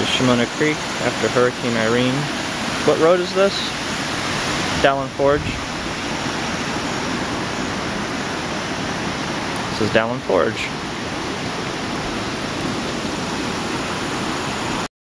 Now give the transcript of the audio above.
is Shimona Creek after Hurricane Irene. What road is this? Dallin Forge. This is Dallin Forge.